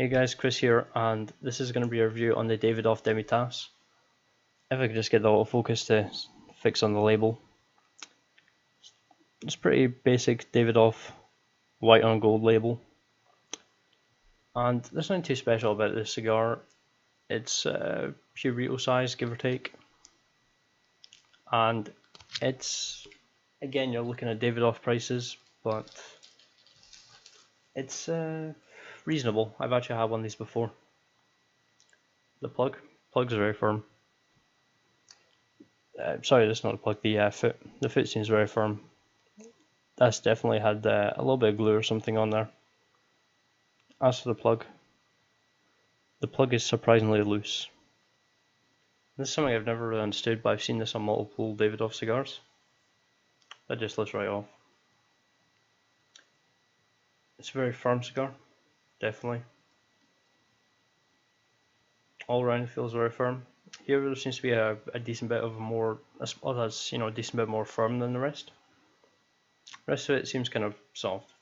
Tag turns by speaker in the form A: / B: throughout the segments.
A: Hey guys, Chris here, and this is going to be a review on the Davidoff Demi-Tasse. If I could just get the autofocus to fix on the label. It's pretty basic Davidoff white on gold label. And there's nothing too special about this cigar. It's uh, Purito size, give or take. And it's, again, you're looking at Davidoff prices, but it's uh, reasonable. I've actually had one of these before. The plug, plug's are very firm. Uh, sorry, that's not the plug. The uh, foot, the foot seems very firm. That's definitely had uh, a little bit of glue or something on there. As for the plug, the plug is surprisingly loose. This is something I've never really understood, but I've seen this on multiple Davidoff cigars. That just lifts right off. It's a very firm cigar definitely. All around it feels very firm. Here there seems to be a, a decent bit of more, a spot that's you know a decent bit more firm than the rest. The rest of it seems kind of soft.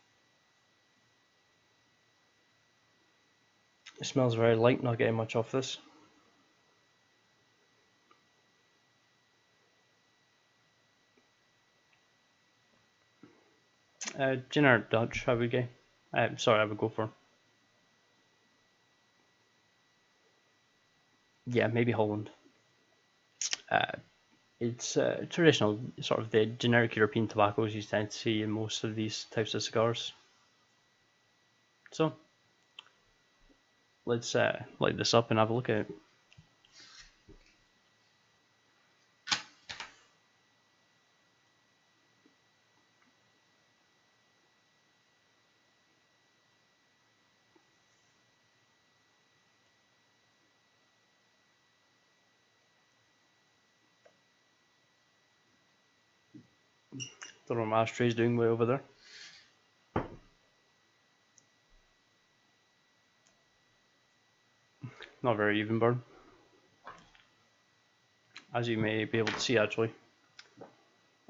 A: It smells very light, not getting much off this. Uh, generic Dutch, I would go. Uh, sorry, I would go for. Yeah, maybe Holland. Uh, it's uh, traditional, sort of the generic European tobaccos you tend to see in most of these types of cigars. So, let's uh, light this up and have a look at it. Don't know what doing way over there. Not very even burn. As you may be able to see actually.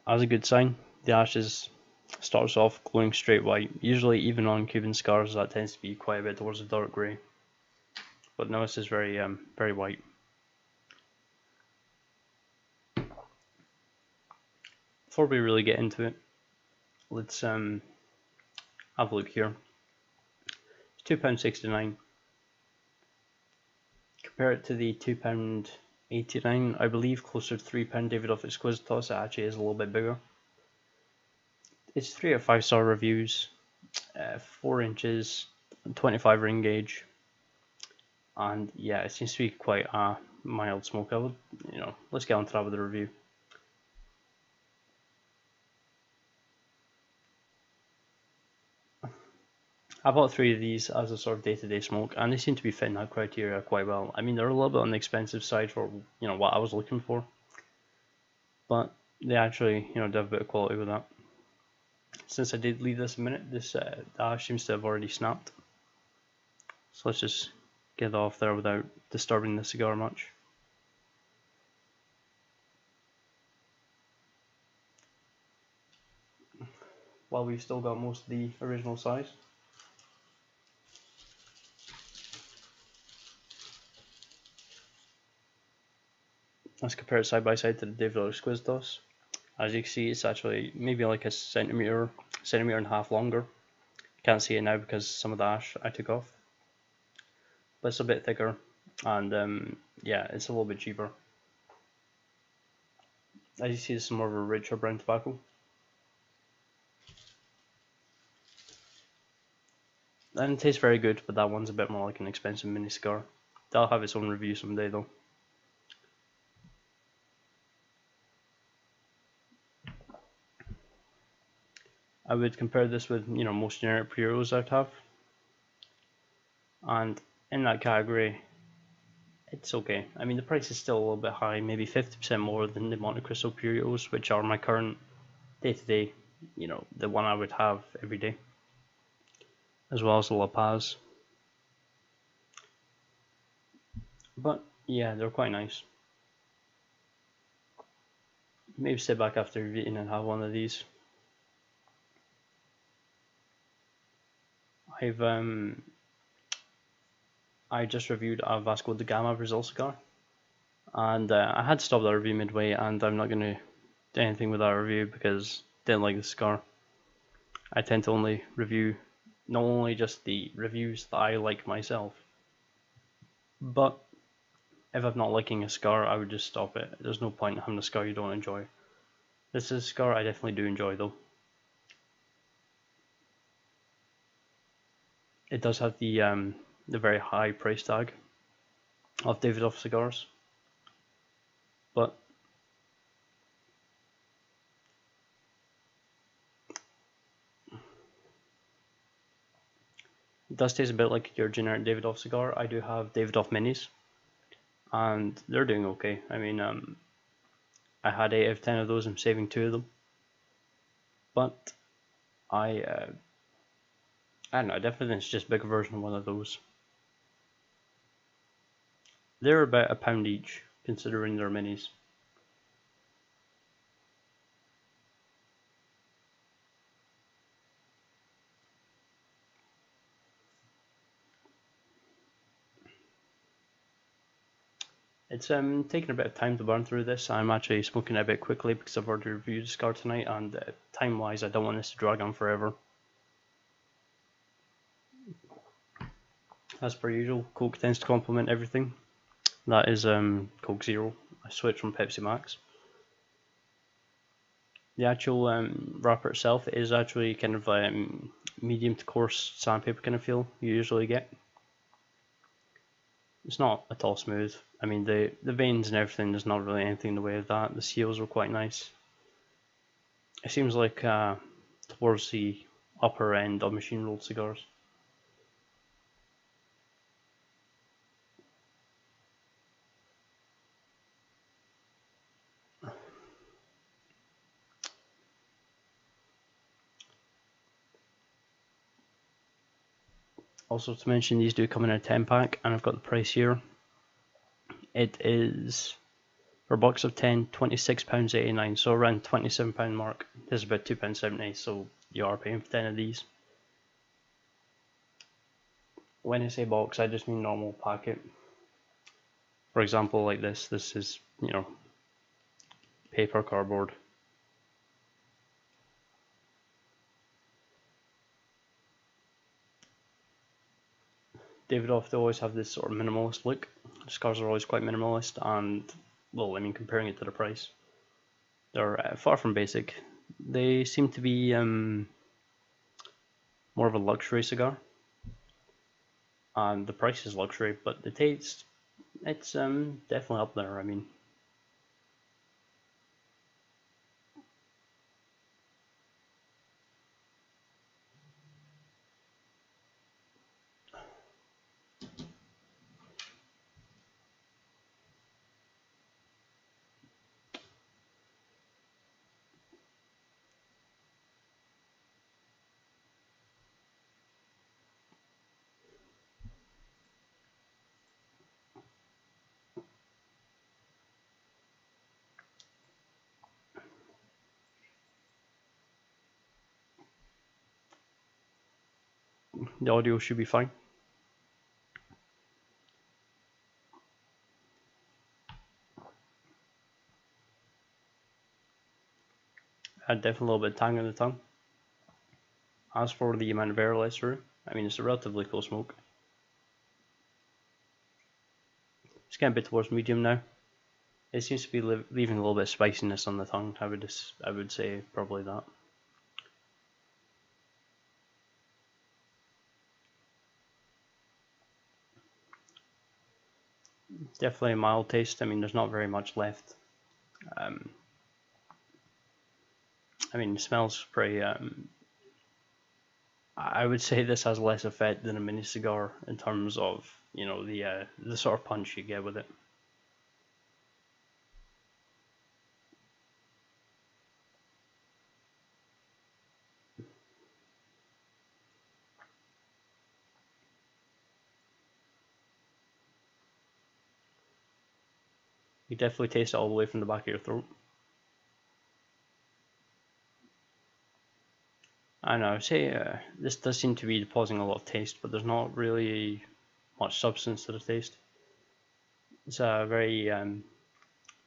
A: As a good sign, the ashes starts off glowing straight white. Usually even on Cuban cigars that tends to be quite a bit towards the dark grey. But now this is very um, very white. Before we really get into it, let's um, have a look here. It's £2.69. Compare it to the £2.89, I believe closer to £3 Davidoff Exquisitos, it actually is a little bit bigger. It's 3 or 5 star reviews, uh, 4 inches, 25 ring gauge, and yeah, it seems to be quite a mild smoke. I would, you know, let's get on to that with the review. I bought three of these as a sort of day-to-day smoke, and they seem to be fitting that criteria quite well. I mean, they're a little bit on the expensive side for you know what I was looking for, but they actually you know do have a bit of quality with that. Since I did leave this a minute, this uh, ash seems to have already snapped. So let's just get off there without disturbing the cigar much. While we've still got most of the original size. Let's compare it side by side to the Davidoff Exquisitos. As you can see, it's actually maybe like a centimeter, centimeter and a half longer. Can't see it now because some of the ash I took off. But it's a bit thicker, and um, yeah, it's a little bit cheaper. As you see, it's more of a richer brown tobacco. And it tastes very good, but that one's a bit more like an expensive mini cigar. That'll have its own review someday though. I would compare this with you know most generic Puritos I'd have and in that category it's okay. I mean the price is still a little bit high maybe 50% more than the Montecristo Puritos which are my current day-to-day -day, you know the one I would have every day as well as the La Paz. But yeah they're quite nice. Maybe sit back after eating and have one of these I've um, I just reviewed a Vasco da Gama Brazil cigar, and uh, I had to stop that review midway, and I'm not going to do anything with that review because I didn't like the cigar. I tend to only review not only just the reviews that I like myself, but if I'm not liking a cigar, I would just stop it. There's no point in having a cigar you don't enjoy. This is a cigar I definitely do enjoy though. It does have the um, the very high price tag of Davidoff cigars, but it does taste a bit like your generic Davidoff cigar. I do have Davidoff minis, and they're doing okay. I mean, um, I had 8 of 10 of those, I'm saving 2 of them. But I, uh, I don't know, definitely it's just a bigger version of one of those. They're about a pound each, considering they're minis. It's um taking a bit of time to burn through this. I'm actually smoking a bit quickly because I've already reviewed the cigar tonight, and uh, time-wise, I don't want this to drag on forever. As per usual, Coke tends to complement everything. That is um, Coke Zero. I switched from Pepsi Max. The actual um, wrapper itself is actually kind of um, medium to coarse sandpaper kind of feel you usually get. It's not at all smooth. I mean, the, the veins and everything, there's not really anything in the way of that. The seals were quite nice. It seems like uh, towards the upper end of machine rolled cigars. Also to mention, these do come in a 10 pack, and I've got the price here. It is, for a box of 10, £26.89, so around £27 mark. This is about £2.70, so you are paying for 10 of these. When I say box, I just mean normal packet. For example, like this, this is, you know, paper cardboard. Davidoff, they always have this sort of minimalist look. Cigars are always quite minimalist, and well, I mean, comparing it to the price, they're uh, far from basic. They seem to be um, more of a luxury cigar, and the price is luxury, but the taste, it's um, definitely up there. I mean, the audio should be fine. I definitely a little bit of tang in the tongue. As for the amount of air through, I mean it's a relatively cool smoke. It's getting a bit towards medium now. It seems to be leaving a little bit of spiciness on the tongue. I would just, I would say probably that. Definitely a mild taste. I mean, there's not very much left. Um, I mean, it smells pretty. Um, I would say this has less effect than a mini cigar in terms of you know the uh, the sort of punch you get with it. Definitely taste it all the way from the back of your throat. I know, say uh, this does seem to be depositing a lot of taste, but there's not really much substance to the taste. It's a very um,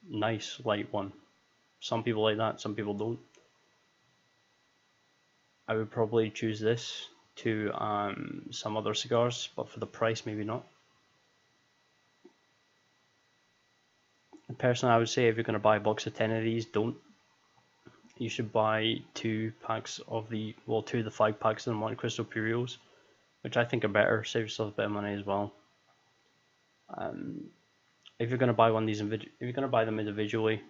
A: nice light one. Some people like that, some people don't. I would probably choose this to um, some other cigars, but for the price, maybe not. Personally, I would say if you're going to buy a box of 10 of these, don't. You should buy two packs of the, well, two of the five packs of the Crystal Purillos, which I think are better, save yourself a bit of money as well. Um, if you're going to buy one of these, if you're going to buy them individually,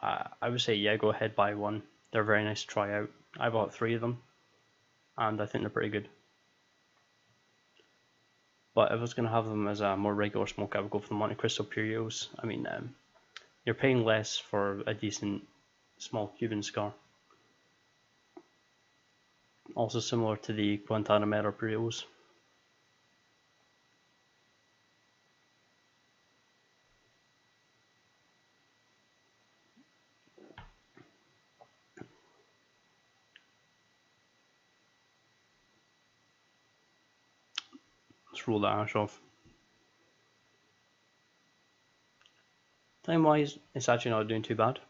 A: I would say yeah, go ahead buy one. They're very nice to try out. I bought three of them, and I think they're pretty good. But if I was going to have them as a more regular smoke, I would go for the Montecristo Purillos. I mean, um, you're paying less for a decent small Cuban cigar. Also similar to the Guantanamera Purillos. Let's roll the ash off. Time wise, it's actually not doing too bad.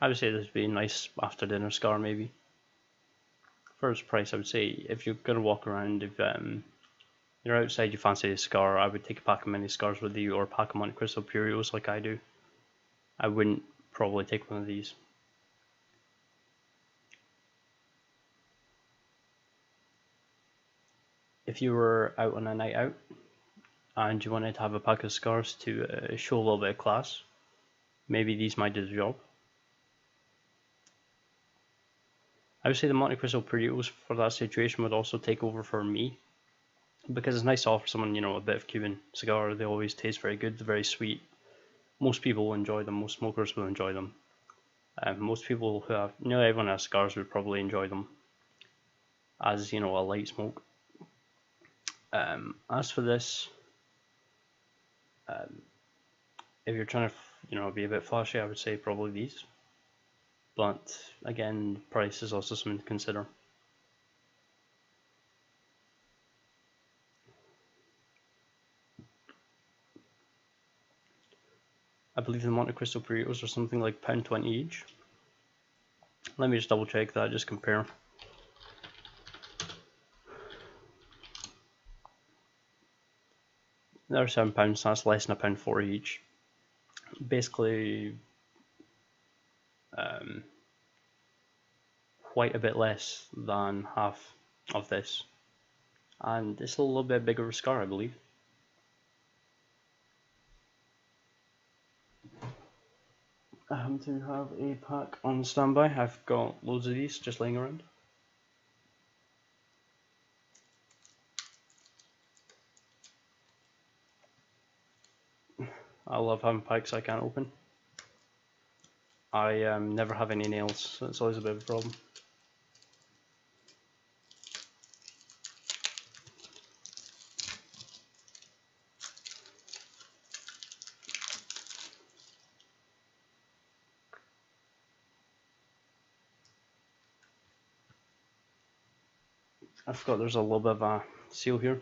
A: I would say this would be a nice after dinner scar maybe. For its price, I would say if you're gonna walk around, if um, you're outside, you fancy a cigar, I would take a pack of mini scars with you or a pack of Montecristo Purillos like I do. I wouldn't probably take one of these. If you were out on a night out and you wanted to have a pack of cigars to uh, show a little bit of class, maybe these might do the job. I would say the Montecristo Purillos for that situation would also take over for me because it's nice to offer someone, you know, a bit of Cuban cigar. They always taste very good, they're very sweet. Most people will enjoy them, most smokers will enjoy them. Um, most people who have, know, everyone has cigars would probably enjoy them as, you know, a light smoke. Um, as for this, um, if you're trying to, you know, be a bit flashy, I would say probably these. But again, price is also something to consider. I believe the Montecristo Purillos are something like pound twenty each. Let me just double check that, just compare. They're seven pounds, so that's less than a pound for each. Basically, um, quite a bit less than half of this. And it's a little bit bigger cigar, I believe. I happen to have a pack on standby. I've got loads of these just laying around. I love having packs I can't open. I um, never have any nails, so it's always a bit of a problem. I forgot there's a little bit of a seal here.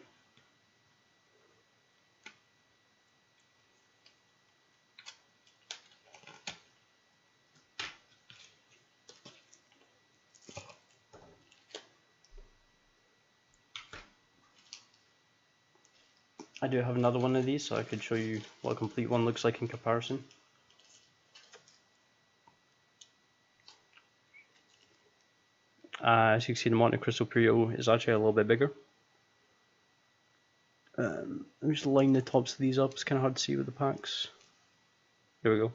A: I do have another one of these so I could show you what a complete one looks like in comparison. Uh, as you can see the Montecristo Purillo is actually a little bit bigger. Um, let me just line the tops of these up, it's kind of hard to see with the packs. There we go.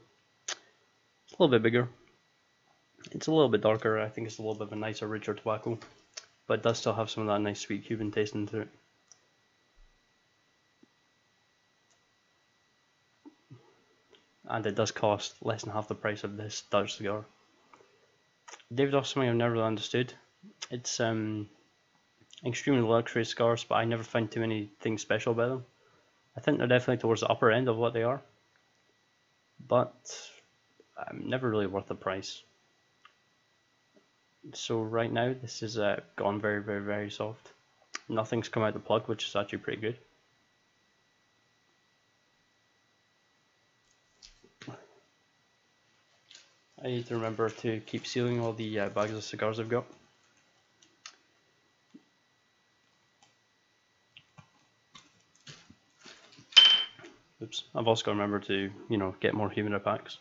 A: It's a little bit bigger. It's a little bit darker, I think it's a little bit of a nicer, richer tobacco. But it does still have some of that nice sweet Cuban taste into it. And it does cost less than half the price of this Dutch cigar. Davidoff something I've never really understood. It's um, extremely luxury cigars, but I never find too many things special about them. I think they're definitely towards the upper end of what they are, but I'm never really worth the price. So right now this is uh, gone very very very soft. Nothing's come out the plug which is actually pretty good. I need to remember to keep sealing all the uh, bags of cigars I've got. Oops, I've also got to remember to, you know, get more humidor packs.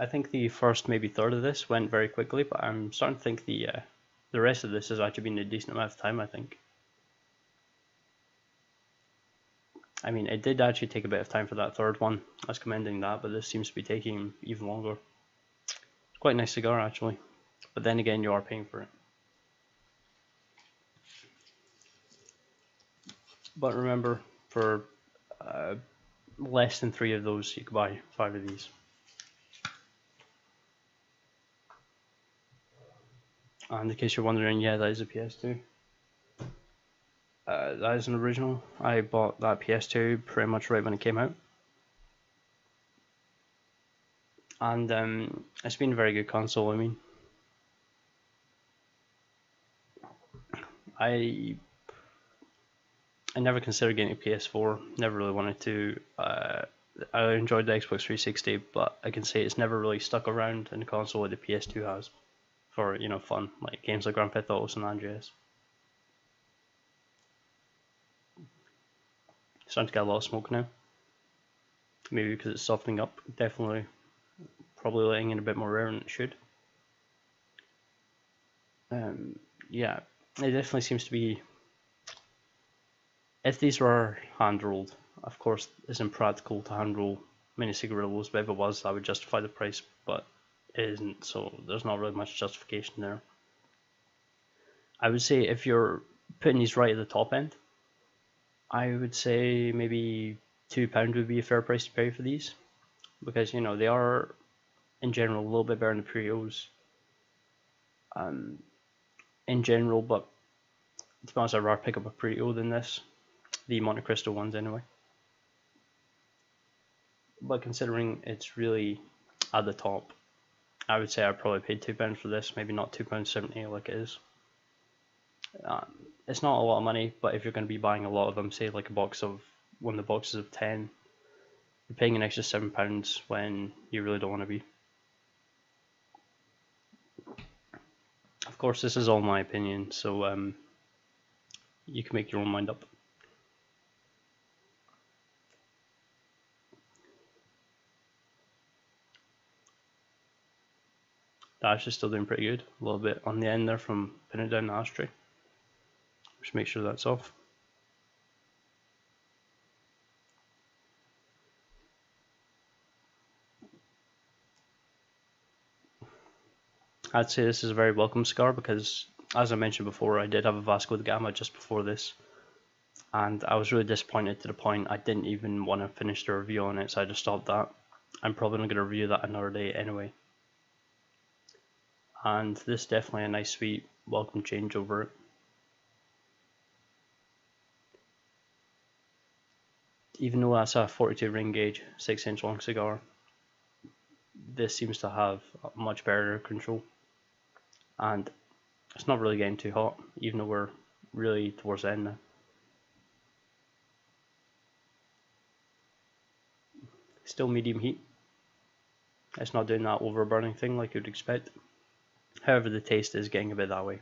A: I think the first maybe third of this went very quickly, but I'm starting to think the uh, the rest of this has actually been a decent amount of time, I think. I mean, it did actually take a bit of time for that third one. I was commending that, but this seems to be taking even longer. It's quite a nice cigar, actually. But then again, you are paying for it. But remember, for uh, less than three of those, you could buy five of these. And in case you're wondering, yeah, that is a PS2. Uh, that is an original. I bought that PS2 pretty much right when it came out. And um, it's been a very good console, I mean. I I never considered getting a PS4, never really wanted to. Uh, I enjoyed the Xbox 360, but I can say it's never really stuck around in a console like the PS2 has for, you know, fun, like games like Grand Theft Auto San Andreas. Starting to get a lot of smoke now. Maybe because it's softening up. Definitely, probably letting in a bit more air than it should. Um, yeah, it definitely seems to be. If these were hand rolled, of course, it's impractical to hand roll many cigarillos, but if it was, that would justify the price, but it isn't, so there's not really much justification there. I would say if you're putting these right at the top end, I would say maybe two pound would be a fair price to pay for these, because you know they are in general a little bit better than the Puritos. Um, in general, but to be honest, I'd rather pick up a Purito than this, the Montecristo ones anyway. But considering it's really at the top, I would say I probably paid two pounds for this, maybe not two pounds seventy like it is. Um, it's not a lot of money, but if you're going to be buying a lot of them, say like a box of one of the boxes of ten, you're paying an extra seven pounds when you really don't want to be. Of course, this is all my opinion, so um, you can make your own mind up. The ash is still doing pretty good. A little bit on the end there from pinning down the ashtray. Just make sure that's off. I'd say this is a very welcome scar because, as I mentioned before, I did have a Vasco da Gama just before this, and I was really disappointed to the point I didn't even want to finish the review on it, so I just stopped that. I'm probably not going to review that another day anyway. And this is definitely a nice, sweet, welcome change over. Even though that's a 42 ring gauge, 6 inch long cigar, this seems to have much better control. And it's not really getting too hot, even though we're really towards the end now. Still medium heat. It's not doing that overburning thing like you'd expect. However, the taste is getting a bit that way.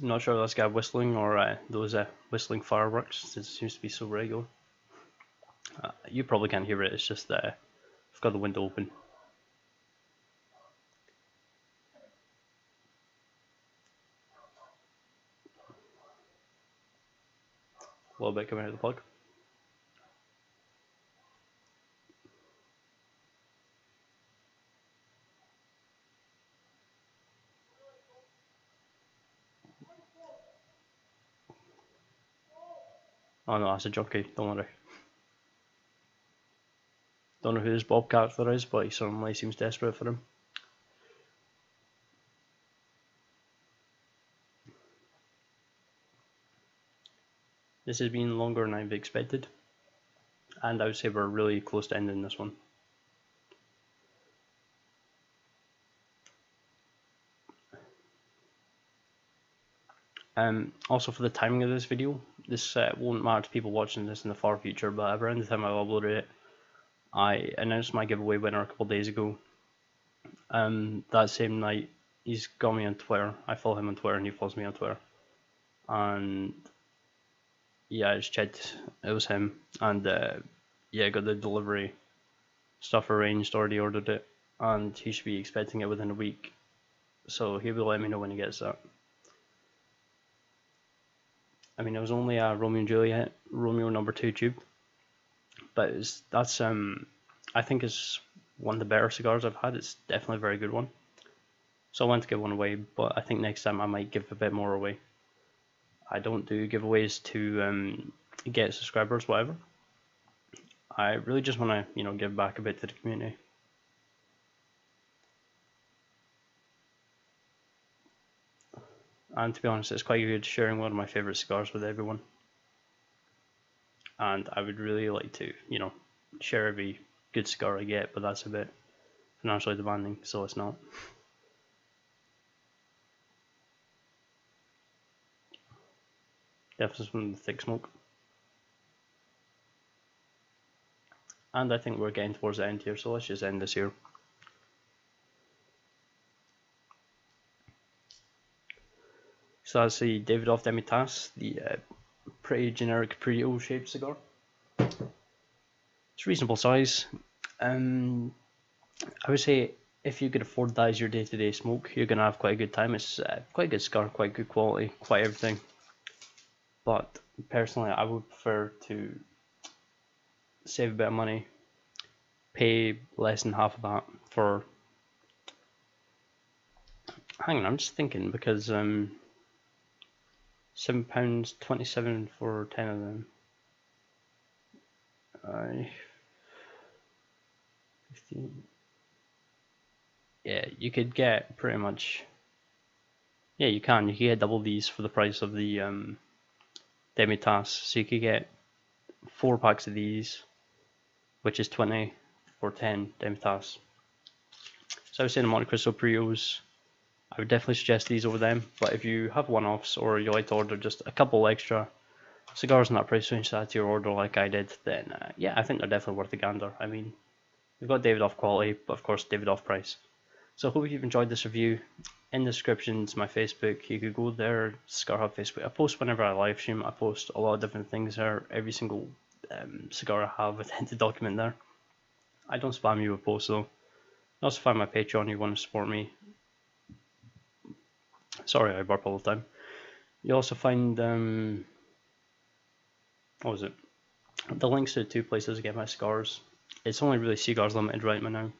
A: I'm not sure if that's guy whistling or uh, those uh, whistling fireworks. It seems to be so regular. Uh, you probably can't hear it. It's just uh, I've got the window open. A little bit coming out of the plug. Oh no, that's a jockey, don't worry. Don't know who this Bob character is, but he certainly seems desperate for him. this has been longer than I've expected, and I would say we're really close to ending this one. Um, also for the timing of this video, this uh, won't matter to people watching this in the far future, but around the time I uploaded it, I announced my giveaway winner a couple days ago. Um, that same night, he's got me on Twitter. I follow him on Twitter, and he follows me on Twitter. And yeah, I just checked. It was him, and uh, yeah, got the delivery stuff arranged. Already ordered it, and he should be expecting it within a week. So he will let me know when he gets that. I mean, it was only a Romeo and Juliet, Romeo number two tube, but it's, that's um, I think is one of the better cigars I've had. It's definitely a very good one. So I want to give one away, but I think next time I might give a bit more away. I don't do giveaways to um, get subscribers, whatever. I really just want to, you know, give back a bit to the community. And to be honest, it's quite good sharing one of my favourite cigars with everyone. And I would really like to, you know, share every good cigar I get, but that's a bit financially demanding, so it's not. Definitely some thick smoke. And I think we're getting towards the end here, so let's just end this here. So that's the Davidoff Demitasse, the uh, pretty generic Purito shaped cigar. It's a reasonable size. Um, I would say if you could afford that as your day-to-day -day smoke, you're gonna have quite a good time. It's uh, quite a good cigar, quite good quality, quite everything. But personally, I would prefer to save a bit of money, pay less than half of that for. Hang on, I'm just thinking because um, seven pounds twenty-seven for ten of them. I fifteen. Yeah, you could get pretty much. Yeah, you can. You can get double these for the price of the um, Demitasse. So you could get four packs of these, which is twenty for ten Demitasse. So I was saying the Monte Cristo Puritos I would definitely suggest these over them. But if you have one-offs or you like to order just a couple extra cigars in that price range to add to your order like I did, then uh, yeah, I think they're definitely worth the gander. I mean, we've got Davidoff quality, but of course Davidoff price. So I hope you've enjoyed this review. In the description to my Facebook, you could go there, Cigar Hub Facebook. I post whenever I live stream. I post a lot of different things there. Every single um, cigar I have, I tend to document there. I don't spam you with posts though. You also find my Patreon if you want to support me. Sorry, I burp all the time. You also find, um, what was it? The links to two places to get my cigars. It's only really Cigars Limited right now.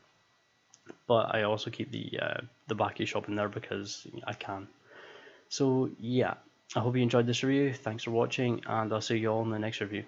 A: But I also keep the uh, the Backy shop in there because I can. So yeah, I hope you enjoyed this review. Thanks for watching, and I'll see you all in the next review.